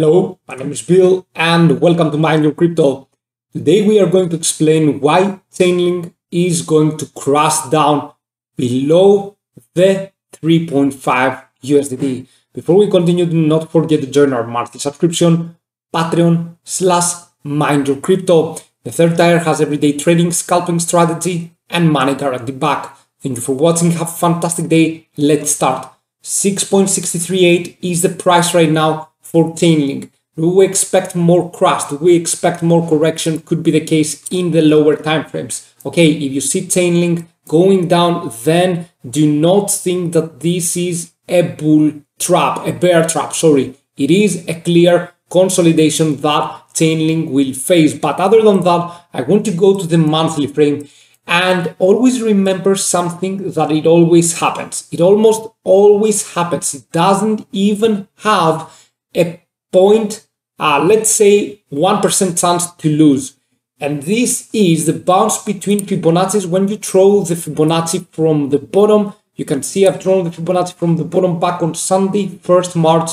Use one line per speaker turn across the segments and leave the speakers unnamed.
Hello, my name is Bill and welcome to Mind Your Crypto. Today we are going to explain why Chainlink is going to crash down below the 3.5 USDT. Before we continue, do not forget to join our monthly subscription, Patreon slash Mind Your Crypto. The third tier has everyday trading, scalping strategy, and money guarantee back. Thank you for watching. Have a fantastic day. Let's start. 6.638 is the price right now for Chainlink. Do we expect more crash? Do we expect more correction? Could be the case in the lower time frames. Okay, if you see Chainlink going down, then do not think that this is a bull trap, a bear trap, sorry. It is a clear consolidation that Chainlink will face. But other than that, I want to go to the monthly frame and always remember something that it always happens. It almost always happens. It doesn't even have a point, uh, let's say 1% chance to lose. And this is the bounce between Fibonacci's when you throw the Fibonacci from the bottom. You can see I've drawn the Fibonacci from the bottom back on Sunday, 1st March,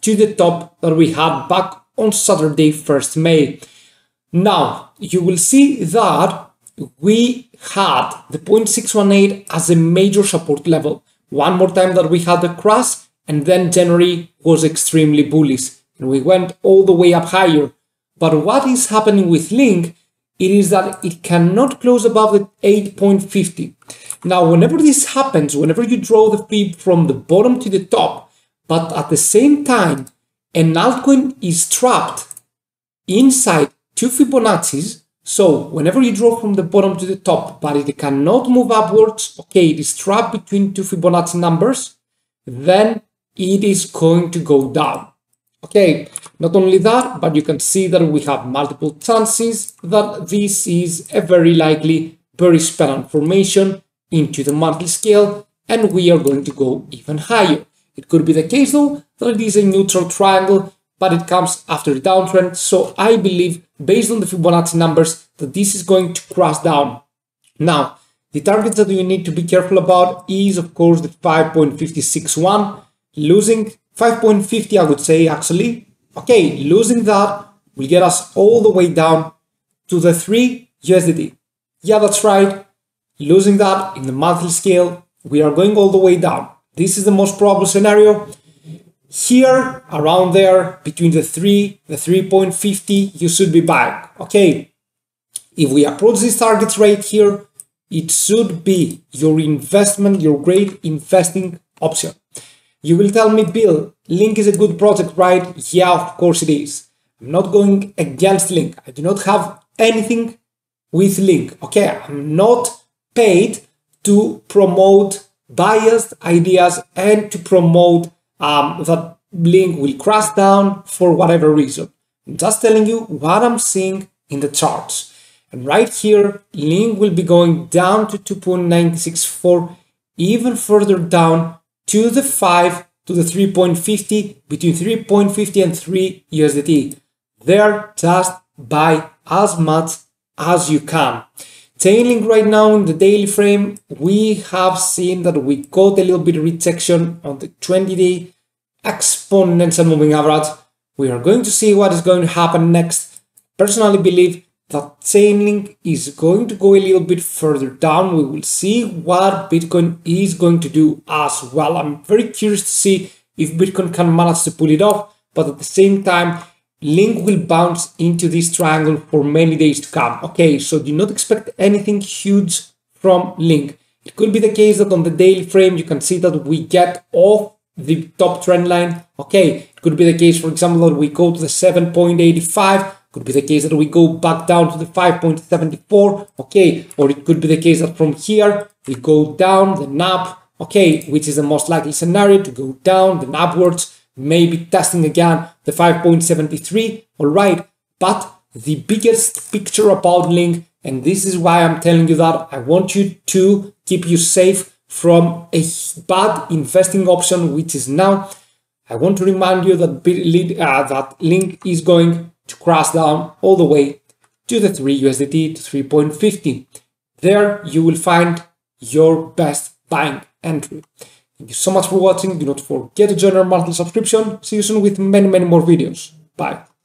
to the top that we had back on Saturday, 1st May. Now, you will see that we had the 0.618 as a major support level. One more time that we had the crash and then January was extremely bullish and we went all the way up higher. But what is happening with Link, it is that it cannot close above the 8.50. Now, whenever this happens, whenever you draw the fib from the bottom to the top, but at the same time, an altcoin is trapped inside two Fibonacci's, so whenever you draw from the bottom to the top, but it cannot move upwards, okay, it is trapped between two Fibonacci numbers, then it is going to go down. Okay, not only that, but you can see that we have multiple chances that this is a very likely bearish pattern formation into the monthly scale, and we are going to go even higher. It could be the case though that it is a neutral triangle but it comes after a downtrend. So I believe, based on the Fibonacci numbers, that this is going to crash down. Now, the targets that you need to be careful about is, of course, the 5.561. Losing 5.50, I would say, actually. Okay, losing that will get us all the way down to the 3 USDT. Yeah, that's right. Losing that in the monthly scale, we are going all the way down. This is the most probable scenario. Here, around there, between the 3, the 3.50, you should be buying. Okay, if we approach this target rate here, it should be your investment, your great investing option. You will tell me, Bill, Link is a good project, right? Yeah, of course it is. I'm not going against Link. I do not have anything with Link. Okay, I'm not paid to promote biased ideas and to promote um, that link will crash down for whatever reason. I'm just telling you what I'm seeing in the charts. And right here, link will be going down to 2.964, even further down to the 5 to the 3.50, between 3.50 and 3 USDT. There, just buy as much as you can. Tailing right now in the daily frame, we have seen that we got a little bit of rejection on the 20-day exponential moving average. We are going to see what is going to happen next. Personally believe that Chainlink is going to go a little bit further down. We will see what Bitcoin is going to do as well. I'm very curious to see if Bitcoin can manage to pull it off, but at the same time, Link will bounce into this triangle for many days to come. Okay, so do not expect anything huge from Link. It could be the case that on the daily frame, you can see that we get off the top trend line. Okay, it could be the case, for example, that we go to the 7.85, could be the case that we go back down to the 5.74, okay, or it could be the case that from here we go down the nap, okay, which is the most likely scenario to go down, then upwards, maybe testing again the 5.73, all right, but the biggest picture about Link, and this is why I'm telling you that I want you to keep you safe from a bad investing option, which is now. I want to remind you that, uh, that Link is going to crash down all the way to the 3 USDT to 3.50. There you will find your best buying entry. Thank you so much for watching. Do not forget to join our monthly subscription. See you soon with many, many more videos. Bye.